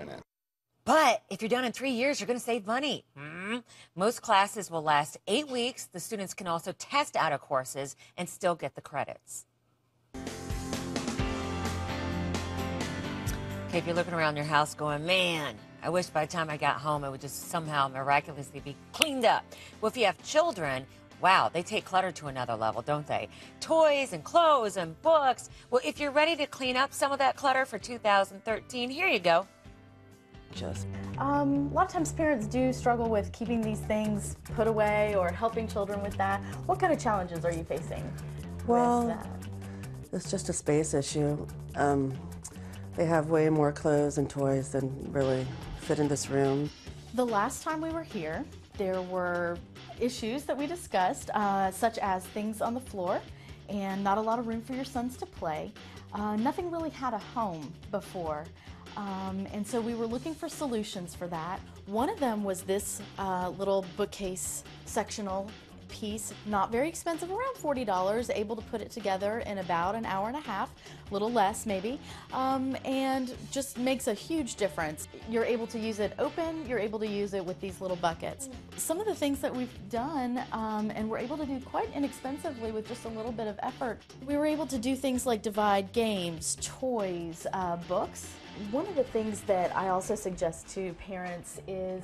it. But if you're done in three years, you're going to save money. Hmm? Most classes will last eight weeks. The students can also test out of courses and still get the credits. Okay, if you're looking around your house going, man, I wish by the time I got home it would just somehow miraculously be cleaned up. Well, if you have children, wow, they take clutter to another level, don't they? Toys and clothes and books. Well, if you're ready to clean up some of that clutter for 2013, here you go. Just Um, a lot of times parents do struggle with keeping these things put away or helping children with that. What kind of challenges are you facing Well, it's just a space issue. Um, they have way more clothes and toys than really fit in this room. The last time we were here, there were issues that we discussed, uh, such as things on the floor and not a lot of room for your sons to play. Uh, nothing really had a home before. Um, and so we were looking for solutions for that. One of them was this uh, little bookcase sectional piece, not very expensive, around $40, able to put it together in about an hour and a half, a little less maybe, um, and just makes a huge difference. You're able to use it open, you're able to use it with these little buckets. Some of the things that we've done, um, and we're able to do quite inexpensively with just a little bit of effort, we were able to do things like divide games, toys, uh, books. One of the things that I also suggest to parents is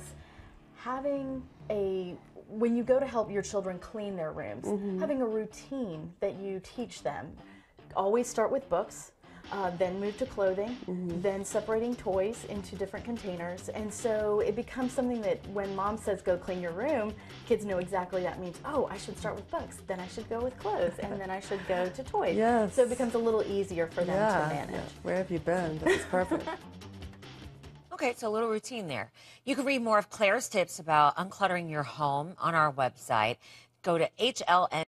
having a when you go to help your children clean their rooms, having a routine that you teach them. Always start with books, uh, then move to clothing, then separating toys into different containers. And so it becomes something that when mom says go clean your room, kids know exactly that means, oh, I should start with books, then I should go with clothes, and then I should go to toys. Yes. So it becomes a little easier for them yeah, to manage. yeah. Where have you been? That's perfect. Okay, so a little routine there. You can read more of Claire's tips about uncluttering your home on our website. Go to HLN.